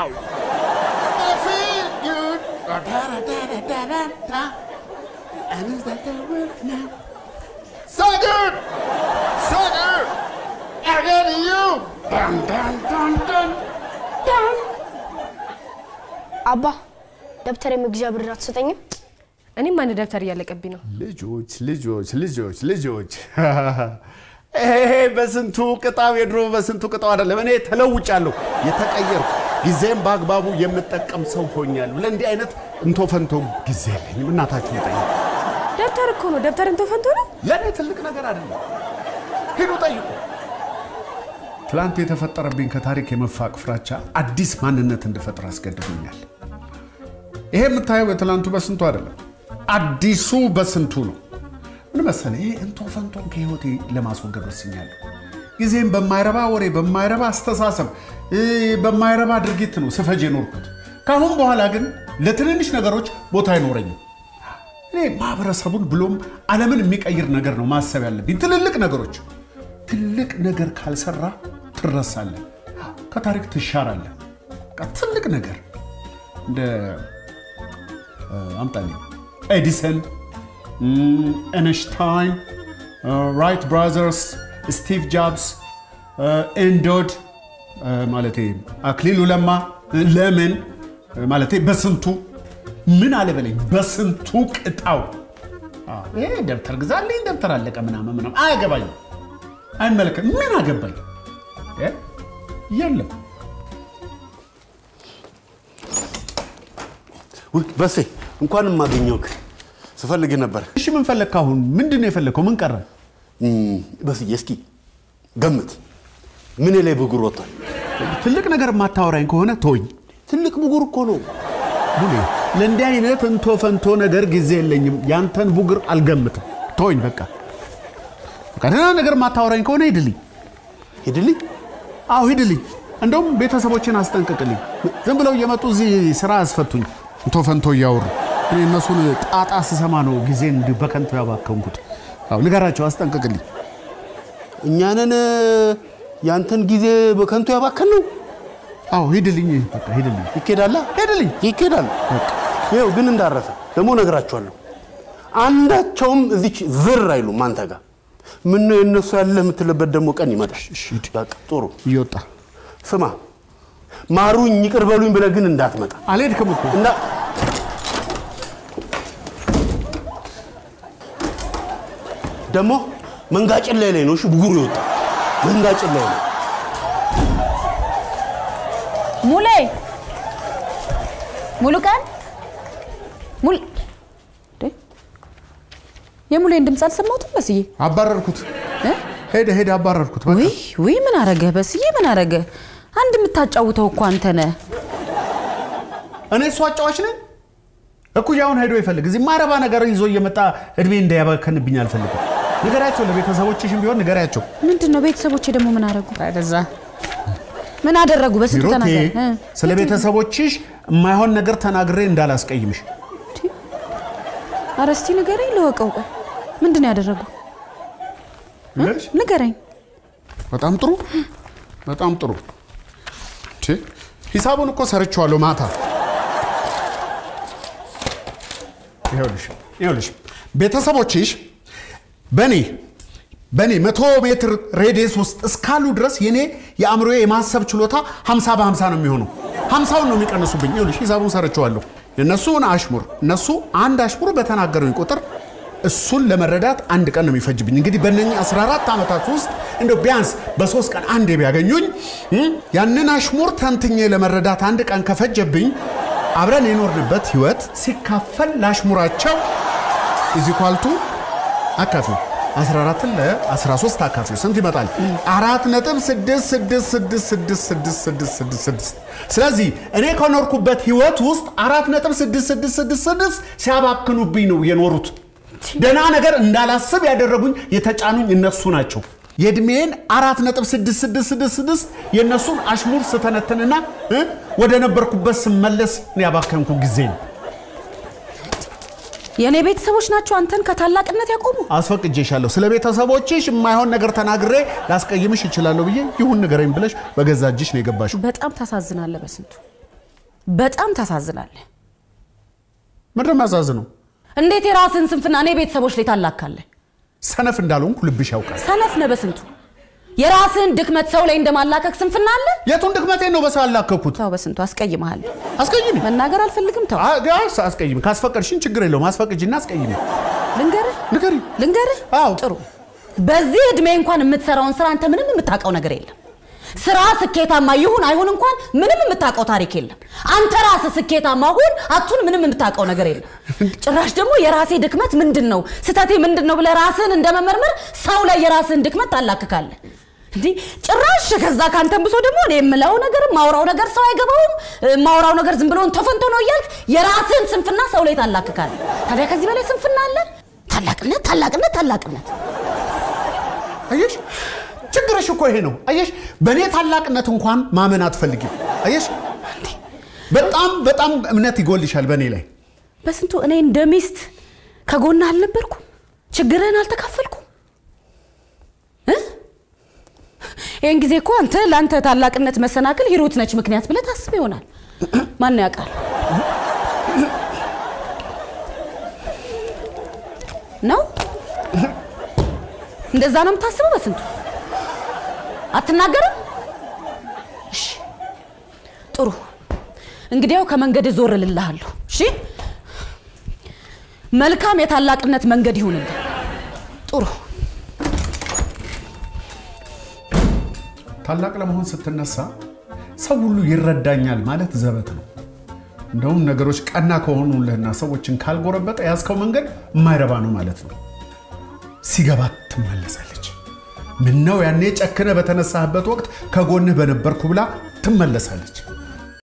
now. I feel good. Da-da-da-da-da-da. And is that the word now? So good! So good! I get you! Dun, dun, dun, dun, dun. አባ ደብተር የመግዣ ብር አትሰጠኝም? እኔም አንድ ደብተር እያለቀብኝ ነው። ልጆች ልጆች ልጆች ልጆች ይሄ በስንቱ ቅጣው የድሮ በስንቱ ቅጣው አይደለም። እኔ ተለውጫለሁ፣ የተቀየርኩ ጊዜም በአግባቡ የምጠቀም ሰው ሆኛለሁ። ለእንዲህ አይነት እንቶ ፈንቶ ጊዜ የለኝም። እናታችሁ ጠይቁ። ደብተር እኮ ነው። ደብተር እንቶ ፈንቶ ነው። ለእኔ ትልቅ ነገር አይደለም። ሂዱ ጠይቁ። ትላንት የተፈጠረብኝ ከታሪክ የመፋቅ ፍራቻ አዲስ ማንነት እንድፈጥር አስገድዶኛል። ይሄ የምታየው የትላንቱ በስንቱ አይደለም፣ አዲሱ በስንቱ ነው። ምን መሰለህ፣ ይሄ እንቶ ፈንቶን ከህይወቴ ለማስወገድ ወስኛለሁ። ጊዜም በማይረባ ወሬ፣ በማይረባ አስተሳሰብ፣ በማይረባ ድርጊት ነው ስፈጅ የኖርኩት። ከአሁን በኋላ ግን ለትንንሽ ነገሮች ቦታ አይኖረኝም። እኔ ማህበረሰቡን ብሎም ዓለምን የሚቀይር ነገር ነው ማሰብ ያለብኝ። ትልልቅ ነገሮች ትልቅ ነገር ካልሰራ ትረሳለህ፣ ከታሪክ ትሻራለህ። በቃ ትልቅ ነገር እንደ እ፣ አምጣልኝ ኤዲሰን፣ ኤንሽታይን፣ ራይት ብራዘርስ፣ ስቲቭ ጆብስ፣ ኤንዶድ ማለቴ አክሊሉ ለማ፣ ለምን ማለቴ በስንቱ ምን አለ በለኝ፣ በስንቱ ቅጣው። ይሄ ደብተር ግዛልኝ፣ ደብተር አለቀ ምናምን ምናምን አያገባኝም፣ አይመለከት ምን አገባኝ? እ? የለም በሴ እንኳንም ማገኘውክ ስፈልግ ነበር። እሺ ምን ፈለግክ አሁን? ምንድን ነው የፈለግከው? ምን ቀረ? በስዬ እስኪ ገምት፣ ምን ላይ ብጉር ወጥቷል? ትልቅ ነገር የማታወራኝ ከሆነ ተወኝ። ትልቅ ብጉር እኮ ነው። ለእንዲህ አይነት እንቶ ፈንቶ ነገር ጊዜ የለኝም። ያንተን ቡግር አልገምትም። ተወኝ በቃ ደህና ነገር የማታወራኝ ከሆነ ሂድልኝ። ሂድልኝ? አዎ ሂድልኝ። እንደውም ቤተሰቦችን አስጠንቅቅልኝ። ዝም ብለው እየመጡ እዚህ ስራ አስፈቱኝ። እንቶ ፈንቶ እያወሩ እኔ እነሱን ጣጣ ስሰማ ነው ጊዜን እንዲሁ በከንቱ ያባከንኩት። አዎ ንገራቸው፣ አስጠንቅቅልኝ። እኛንን ያንተን ጊዜ በከንቱ ያባከን ነው። አዎ ሂድልኝ፣ በቃ ሂድልኝ፣ ይኬዳላ ሂድልኝ። ይኬዳል። ይኸው ግን እንዳረፈ ደግሞ ነግራችኋለሁ። አንዳቸውም እዚች ዝር አይሉም አንተ ጋር። ምን ነው የእነሱ ያለ የምትልበት ደግሞ ቀን ይመጣል። በቃ ጥሩ እየወጣ ስማ፣ ማሩኝ ይቅር በሉኝ ብለህ ግን እንዳትመጣ አልሄድክም እኮ ደግሞ መንጋጭን ላይ ላይ ነው እሺ፣ ብጉር ይወጣ መንጋጭን ላይ ነው። ሙሌ ሙሉ ቀን ሙሉ! የሙሌን ድምፅ አልሰማሁትም በስዬ። አባረርኩት። እ? ሄደ ሄደ፣ አባረርኩት። በቃ ውይ ውይ፣ ምን አረገ በስዬ? ምን አረገ? አንድ የምታጫውተው እኮ አንተ ነህ። እኔ እሱ አጫዋች ነኝ። እኩያውን ሄዶ ይፈልግ። እዚህ ማረባ ነገር ይዞ እየመጣ እድሜ እንዳያባከንብኝ አልፈልግም። ንገሪያቸው፣ ለቤተሰቦችሽም ቢሆን ንገሪያቸው። ምንድን ነው ቤተሰቦቼ ደግሞ ምን አረጉ? ወደዛ ምን አደረጉ? በስንቱ ሂሩቴ፣ ተናገር? ስለ ቤተሰቦችሽ የማይሆን ነገር ተናግሬ እንዳላስቀይምሽ። ኧረ እስቲ ንገረኝ ልወቀው። ቆይ ምንድን ነው ያደረጉ? ንገረኝ። በጣም ጥሩ በጣም ጥሩ። ሂሳቡን እኮ ሰርቼዋለሁ ማታ። ይኸውልሽ ይኸውልሽ ቤተሰቦችሽ በእኔ በእኔ መቶ ሜትር radius ውስጥ እስካሉ ድረስ የኔ የአእምሮ የማሰብ ችሎታ 50 በ50 ነው የሚሆነው። 50ውን ነው የሚቀንሱብኝ። ይኸውልሽ ሂሳቡን ሰርቼዋለሁ። የእነሱን አሽሙር እነሱ አንድ አሽሙር በተናገሩኝ ቁጥር እሱን ለመረዳት አንድ ቀን ነው የሚፈጅብኝ። እንግዲህ በእነኚህ 14 ዓመታት ውስጥ እንደው ቢያንስ በሶስት ቀን አንዴ ቢያገኙኝ ያንን አሽሙር ተንትኜ ለመረዳት አንድ ቀን ከፈጀብኝ አብረን የኖርንበት ህይወት ሲካፈል ለአሽሙራቸው ኢዚኳልቱ አካፊው 14 ለ13 አካፊው ስንት ይመጣል? 4.66666666 ስለዚህ እኔ ከኖርኩበት ህይወት ውስጥ 4.6666 ሲያባክኑብኝ ነው የኖሩት። ደህና ነገር እንዳላስብ ያደረጉኝ የተጫኑኝ እነሱ ናቸው። የእድሜን 4.6666 የእነሱን አሽሙር ስተነትንና ወደ ነበርኩበት ስመለስ ያባከንኩ ጊዜ ነው። የእኔ ቤተሰቦች ናቸው አንተን ከታላቅነት ያቆሙ። አስፈቅጄሻለሁ። ስለ ቤተሰቦችሽ የማይሆን ነገር ተናግሬ ላስቀይምሽ ይችላለሁ ብዬ ይሁን ንገረኝ ብለሽ በገዛ እጅሽ ነው የገባሽው። በጣም ታሳዝናለህ በስንቱ። በጣም ታሳዝናለህ። ምንድን ነው የሚያሳዝነው? እንዴት የራስን ስንፍና እኔ ቤተሰቦች ላይ ታላካለህ? ሰነፍ እንዳልሆንኩ ልብሽ ያውቃል። ሰነፍ ነህ በስንቱ። የራስን ድክመት ሰው ላይ እንደማላከክ ስንፍና አለ? የቱን ድክመቴን ነው በሰው ያላከኩት? ተው በስንቱ አስቀይመሃል። አስቀይሚ። መናገር አልፈልግም። ተው አ- አ- አስቀይሚ። ካስፈቀድሽኝ ችግር የለውም። አስፈቅጂና አስቀይሚ። ልንገርህ ንገሪ። ልንገርህ። አዎ። ጥሩ። በዚህ እድሜ እንኳን የምትሰራውን ስራ አንተ ምንም የምታውቀው ነገር የለም። ስራ ስኬታማ ይሁን አይሁን እንኳን ምንም የምታውቀው ታሪክ የለም። አንተ ራስህ ስኬታማ ሁን አቱን ምንም የምታውቀው ነገር የለም። ጭራሽ ደግሞ የራሴ ድክመት ምንድን ነው ስህተቴ ምንድን ነው ብለህ ራስህን እንደመመርመር ሰው ላይ የራስህን ድክመት ታላክካለህ። እንዲህ ጭራሽ ከዛ ከአንተም ብሶ ደግሞ እኔ የምለው ነገር ማውራው ነገር ሰው አይገባውም፣ ማውራው ነገር ዝም ብሎን ተፈንቶ ነው እያልክ የራስህን ስንፍና ሰው ላይ ታላክካለህ። ታዲያ ከዚህ በላይ ስንፍና አለ? ታላቅነት ታላቅነት ታላቅነት አየሽ፣ ችግርሽ እኮ ይሄ ነው። አየሽ፣ በእኔ ታላቅነት እንኳን ማመን አትፈልጊም። አየሽ፣ በጣም በጣም እምነት ይጎልሻል በእኔ ላይ። በስንቱ እኔ እንደ ሚስት ከጎንህ አልነበርኩም? ችግርህን አልተካፈልኩም? ይህን ጊዜ እኮ አንተ ለአንተ ታላቅነት መሰናክል ሂሩት ነች ምክንያት ብለህ ታስብ ይሆናል። ማን ያውቃል? ነው እንደዛ ነው የምታስበው? በስንቱ አትናገርም? እሺ ጥሩ። እንግዲያው ከመንገድ ዞር እልልሃለሁ። እሺ መልካም የታላቅነት መንገድ ይሁንልህ። ጥሩ ታላቅ ለመሆን ስትነሳ ሰው ሁሉ ይረዳኛል ማለት ዘበት ነው። እንደውም ነገሮች ቀና ከሆኑልህና ሰዎችን ካልጎረበጠ የያዝከው መንገድ የማይረባ ነው ማለት ነው። ሲገባት ትመለሳለች። ምነው ያኔ ጨክነ በተነሳህበት ወቅት ከጎንህ በነበርኩ ብላ ትመለሳለች።